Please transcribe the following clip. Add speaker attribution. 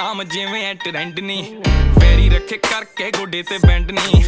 Speaker 1: balm ਜਿਵੇਂ ਐ trend ਨਹੀਂ ਫੇਰੀ ਰੱਖੇ ਕਰਕੇ ਗੋਡੇ ਤੇ ਬੈਂਡ ਨਹੀਂ